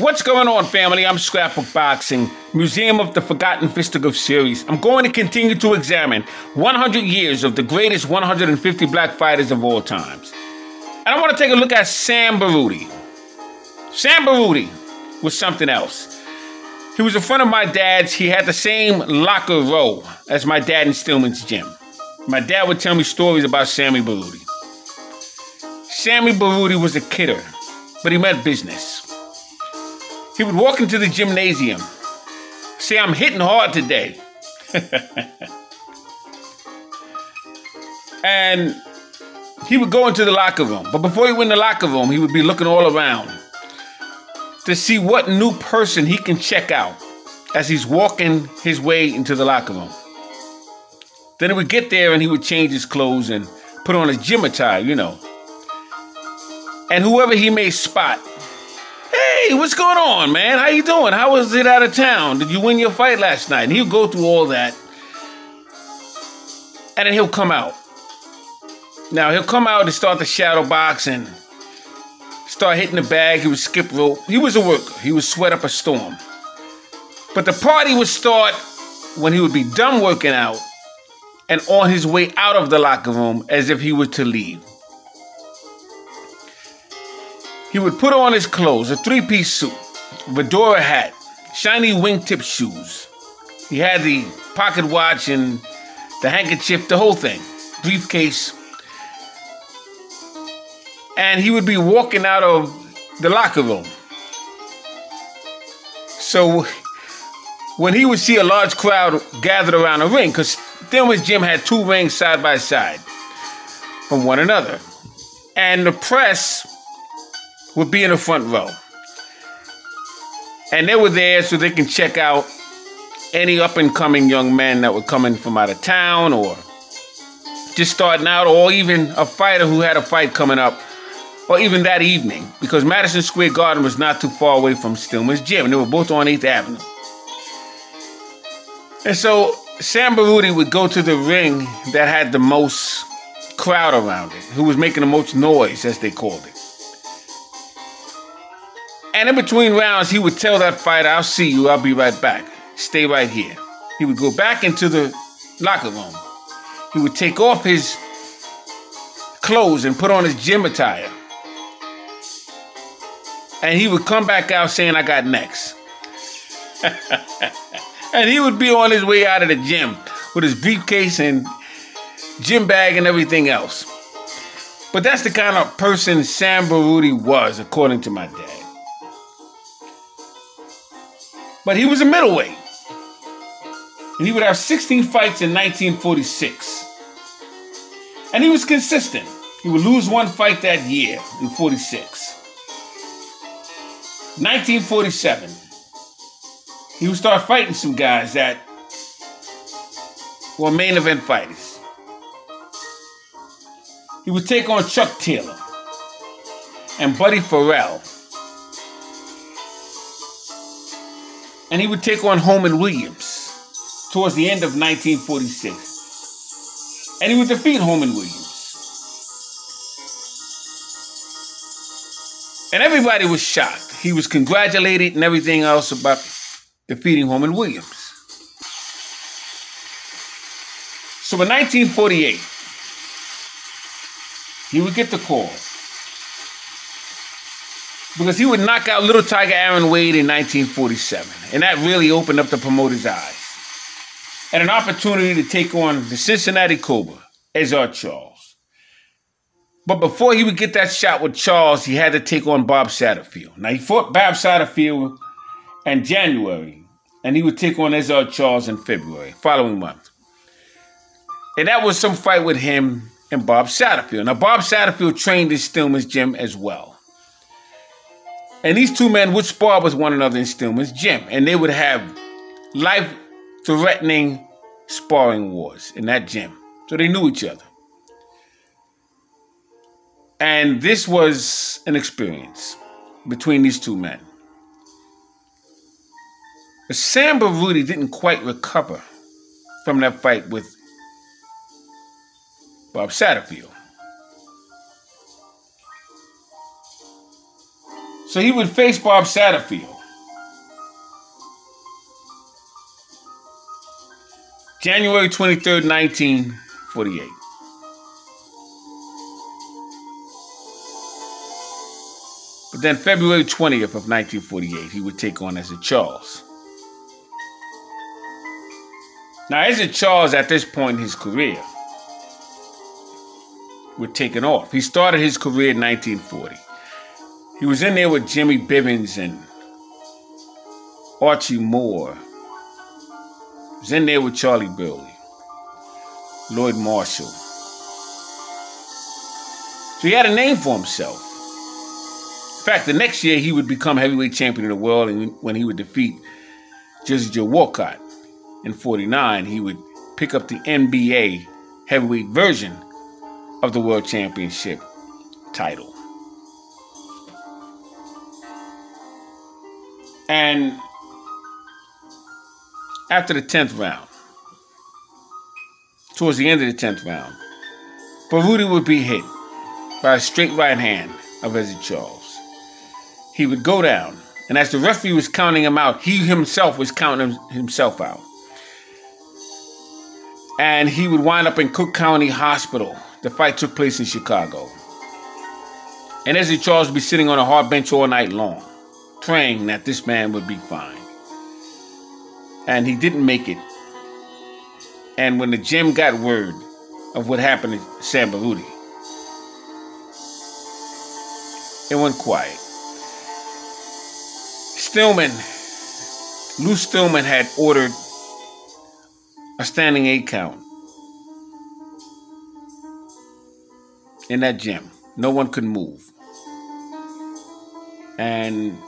What's going on, family? I'm Scrapbook Boxing, Museum of the Forgotten Fisticuff series. I'm going to continue to examine 100 years of the greatest 150 black fighters of all times. And I want to take a look at Sam Baroudi. Sam Baroudi was something else. He was a friend of my dad's. He had the same locker row as my dad in Stillman's gym. My dad would tell me stories about Sammy Baroudi. Sammy Baroudi was a kidder, but he meant business. He would walk into the gymnasium, say, I'm hitting hard today. and he would go into the locker room. But before he went in the locker room, he would be looking all around to see what new person he can check out as he's walking his way into the locker room. Then he would get there and he would change his clothes and put on a gym attire, you know. And whoever he may spot Hey, what's going on, man? How you doing? How was it out of town? Did you win your fight last night? And he'll go through all that. And then he'll come out. Now he'll come out and start the shadow box and start hitting the bag. He would skip rope. He was a worker. He would sweat up a storm. But the party would start when he would be done working out and on his way out of the locker room as if he were to leave. He would put on his clothes, a three piece suit, fedora hat, shiny wingtip shoes. He had the pocket watch and the handkerchief, the whole thing, briefcase. And he would be walking out of the locker room. So when he would see a large crowd gathered around a ring, because Stillman's gym had two rings side by side from one another. And the press would be in the front row. And they were there so they can check out any up and coming young men that were coming from out of town or just starting out, or even a fighter who had a fight coming up, or even that evening, because Madison Square Garden was not too far away from Stillman's gym, and they were both on 8th Avenue. And so Sam Baroudi would go to the ring that had the most crowd around it, who was making the most noise, as they called it. And in between rounds, he would tell that fighter, I'll see you, I'll be right back. Stay right here. He would go back into the locker room. He would take off his clothes and put on his gym attire. And he would come back out saying, I got next. and he would be on his way out of the gym with his briefcase and gym bag and everything else. But that's the kind of person Sam Baroudi was, according to my dad. But he was a middleweight. And he would have 16 fights in 1946. And he was consistent. He would lose one fight that year in 46. 1947. He would start fighting some guys that were main event fighters. He would take on Chuck Taylor and Buddy Farrell and he would take on Holman Williams towards the end of 1946. And he would defeat Holman Williams. And everybody was shocked. He was congratulated and everything else about defeating Holman Williams. So in 1948, he would get the call because he would knock out Little Tiger Aaron Wade in 1947. And that really opened up the promoter's eyes. And an opportunity to take on the Cincinnati Cobra, Ezzard Charles. But before he would get that shot with Charles, he had to take on Bob Satterfield. Now, he fought Bob Satterfield in January, and he would take on Ezzard Charles in February, following month. And that was some fight with him and Bob Satterfield. Now, Bob Satterfield trained in Stillman's gym as well. And these two men would spar with one another in Stillman's gym, and they would have life threatening sparring wars in that gym. So they knew each other. And this was an experience between these two men. But Sam Baroudi didn't quite recover from that fight with Bob Satterfield. So he would face Bob Satterfield. January 23rd, 1948. But then February 20th of 1948, he would take on Ezzard Charles. Now, Ezzard Charles, at this point in his career, would taken off. He started his career in 1940. He was in there with Jimmy Bivins and Archie Moore. He was in there with Charlie Burley, Lloyd Marshall. So he had a name for himself. In fact, the next year he would become heavyweight champion of the world, and when he would defeat Jersey Joe Walcott in 49, he would pick up the NBA heavyweight version of the World Championship title. And after the 10th round, towards the end of the 10th round, Baroudi would be hit by a straight right hand of Ezzard Charles he would go down. And as the referee was counting him out, he himself was counting himself out. And he would wind up in Cook County Hospital. The fight took place in Chicago. And Ezzard Charles would be sitting on a hard bench all night long, praying that this man would be fine. And he didn't make it. And when the gym got word of what happened to Sam it went quiet. Stillman, Lou Stillman had ordered a standing eight count in that gym. No one could move. And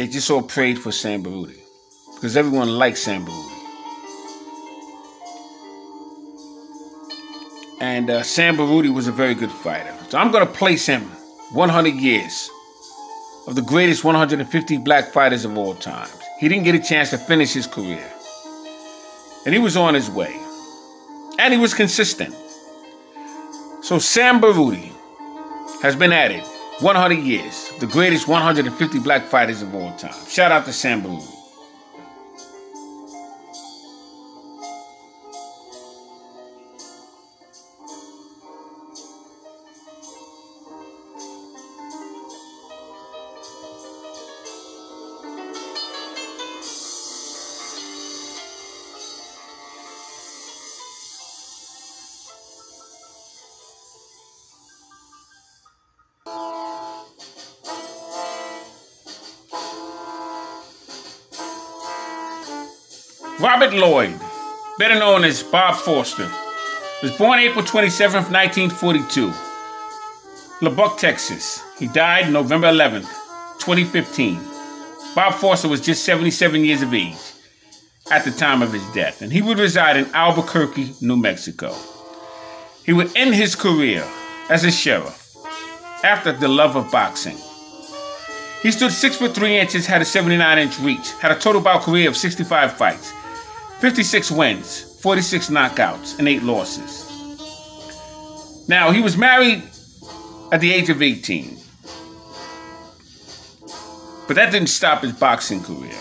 they just all prayed for Sam Baroudi because everyone liked Sam Baroudi. And uh, Sam Baroudi was a very good fighter. So I'm going to place him 100 years of the greatest 150 black fighters of all times. He didn't get a chance to finish his career. And he was on his way. And he was consistent. So Sam Baruti has been added 100 years, the greatest 150 black fighters of all time. Shout out to Sam Baroudi. Robert Lloyd, better known as Bob Foster, was born April 27, 1942, Lubbock, Texas. He died November 11, 2015. Bob Foster was just 77 years of age at the time of his death, and he would reside in Albuquerque, New Mexico. He would end his career as a sheriff after the love of boxing. He stood 6 foot 3 inches, had a 79 inch reach, had a total bout career of 65 fights, 56 wins, 46 knockouts, and 8 losses. Now, he was married at the age of 18. But that didn't stop his boxing career.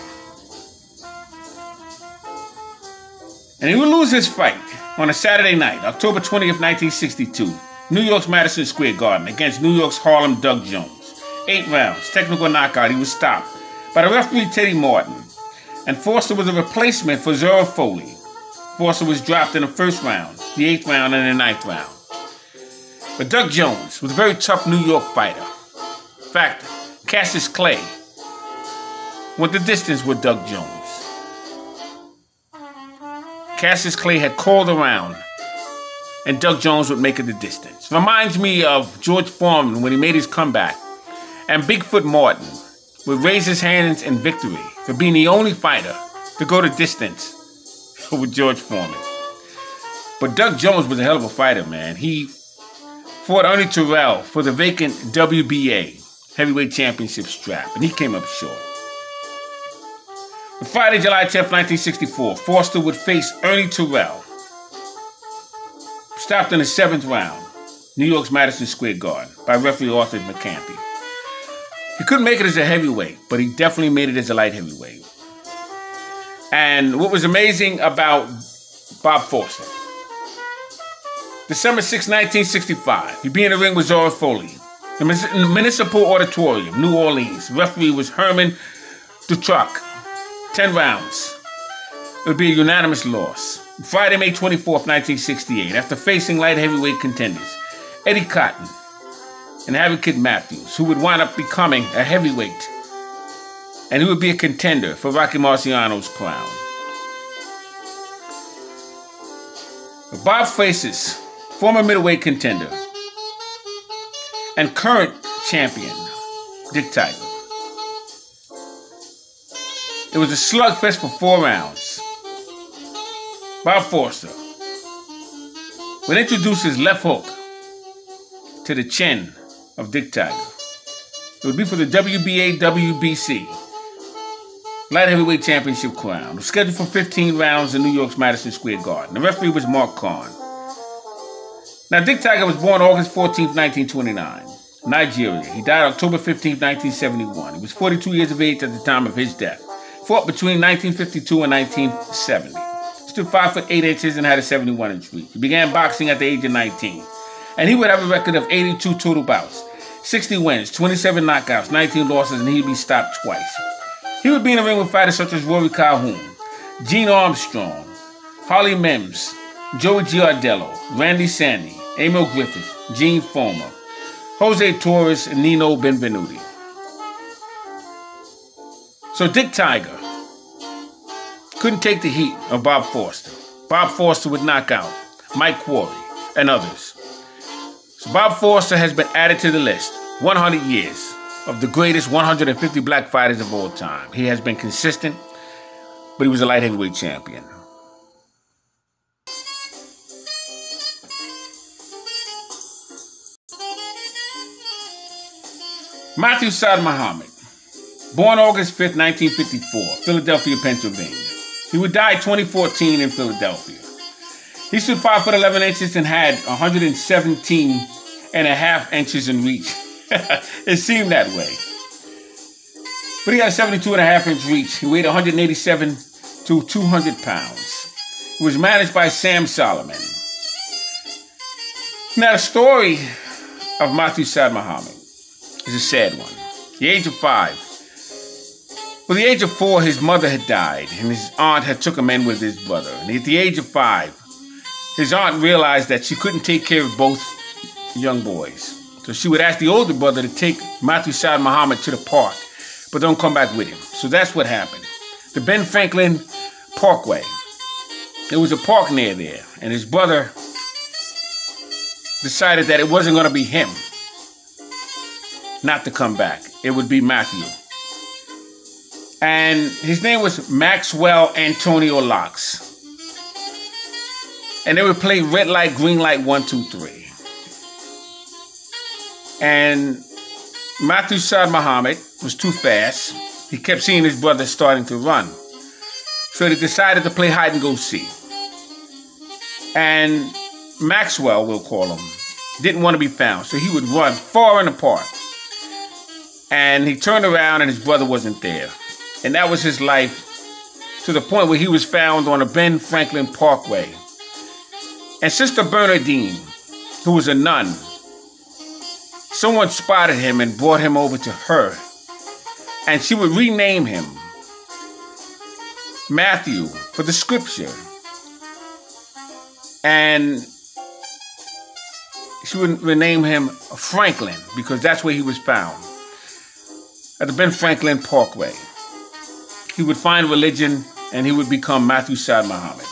And he would lose his fight on a Saturday night, October 20th, 1962, New York's Madison Square Garden against New York's Harlem Doug Jones. Eight rounds, technical knockout, he was stopped by the referee Teddy Martin and Foster was a replacement for Zora Folley. Foster was dropped in the first round, the eighth round, and the ninth round. But Doug Jones was a very tough New York fighter. In fact, Cassius Clay went the distance with Doug Jones. Cassius Clay had called around, and Doug Jones would make it the distance. Reminds me of George Foreman when he made his comeback, and Bigfoot Martin would raise his hands in victory for being the only fighter to go the distance with George Foreman. But Doug Jones was a hell of a fighter, man. He fought Ernie Terrell for the vacant WBA heavyweight championship strap, and he came up short. The Friday, July 10th, 1964, Foster would face Ernie Terrell. Stopped in the seventh round. New York's Madison Square Garden, by referee Arthur Mercante. He couldn't make it as a heavyweight, but he definitely made it as a light heavyweight. And what was amazing about Bob Foster, December 6, 1965, he'd be in the ring with Zora Folley. The Municipal Auditorium, New Orleans. Referee was Herman Dutreix. 10 rounds. It would be a unanimous loss. Friday, May 24th, 1968, after facing light heavyweight contenders Eddie Cotton and Kid Matthews, who would wind up becoming a heavyweight, and who would be a contender for Rocky Marciano's crown. Bob faces former middleweight contender and current champion, Dick Tiger. It was a slugfest for four rounds. Bob Foster would introduce his left hook to the chin of Dick Tiger. It would be for the WBA WBC Light Heavyweight Championship crown. It was scheduled for 15 rounds in New York's Madison Square Garden. The referee was Mark Conn. Now, Dick Tiger was born August 14, 1929, Nigeria. He died October 15, 1971. He was 42 years of age at the time of his death. Fought between 1952 and 1970 stood 5 foot 8 inches and had a 71 inch reach. He began boxing at the age of 19. And he would have a record of 82 total bouts, 60 wins, 27 knockouts, 19 losses, and he'd be stopped twice. He would be in the ring with fighters such as Rory Calhoun, Gene Armstrong, Holley Mims, Joey Giardello, Randy Sandy, Emile Griffith, Gene Fullmer, Jose Torres, and Nino Benvenuti. So Dick Tiger couldn't take the heat of Bob Foster. Bob Foster would knock out Mike Quarry and others. So Bob Foster has been added to the list 100 years of the greatest 150 black fighters of all time. He has been consistent, but he was a light heavyweight champion. Matthew Saad Muhammad, born August 5th, 1954, Philadelphia, Pennsylvania. He would die 2014 in Philadelphia. He stood 5 foot 11 inches and had 117 and a half inches in reach. it seemed that way. But he had a 72 and a half inch reach. He weighed 187 to 200 pounds. He was managed by Sam Solomon. Now, the story of Matthew Saad Muhammad is a sad one. The age of five, well, the age of four, his mother had died, and his aunt had took him in with his brother. And at the age of five, his aunt realized that she couldn't take care of both young boys. So she would ask the older brother to take Matthew Saad Muhammad to the park, but don't come back with him. So that's what happened. The Ben Franklin Parkway. There was a park near there, and his brother decided that it wasn't going to be him not to come back. It would be Matthew and his name was Maxwell Antonio Locks. And they would play red light, green light, one, two, three. And Matthew Saad Muhammad was too fast. He kept seeing his brother starting to run. So they decided to play hide and go seek. And Maxwell, we'll call him, didn't want to be found. So he would run far and apart. And he turned around and his brother wasn't there. And that was his life to the point where he was found on a Ben Franklin Parkway. And Sister Bernadine, who was a nun, someone spotted him and brought him over to her. And she would rename him Matthew for the scripture. And she would rename him Franklin because that's where he was found at the Ben Franklin Parkway he would find religion and he would become Matthew Saad Muhammad.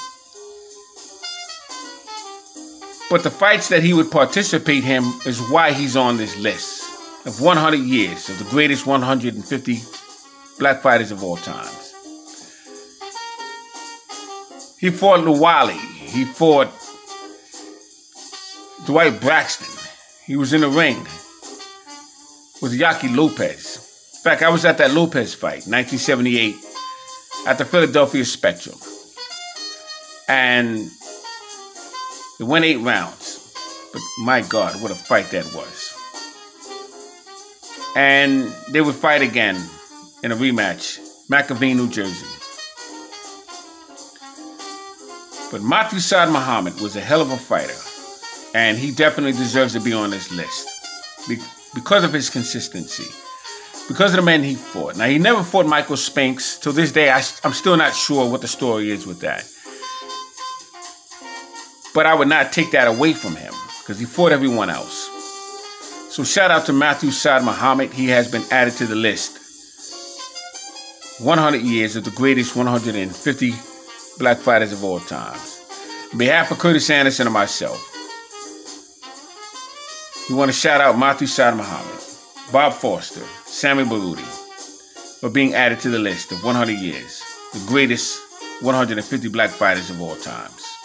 But the fights that he would participate in is why he's on this list of 100 years of the greatest 150 black fighters of all times. He fought Lawali. He fought Dwight Braxton. He was in the ring with Yaqui Lopez. In fact, I was at that Lopez fight, 1978 at the Philadelphia Spectrum. And it went eight rounds. But my God, what a fight that was. And they would fight again in a rematch, McIlvain, New Jersey. But Matthew Saad Muhammad was a hell of a fighter, and he definitely deserves to be on this list because of his consistency, because of the men he fought. Now, he never fought Michael Spinks. To this day, I, I'm still not sure what the story is with that. But I would not take that away from him because he fought everyone else. So shout out to Matthew Saad Muhammad. He has been added to the list. 100 years of the greatest 150 black fighters of all times. On behalf of Curtis Anderson and myself, we want to shout out Matthew Saad Muhammad, Bob Foster, Sammy Baroudi for being added to the list of 100 years, the greatest 150 black fighters of all times.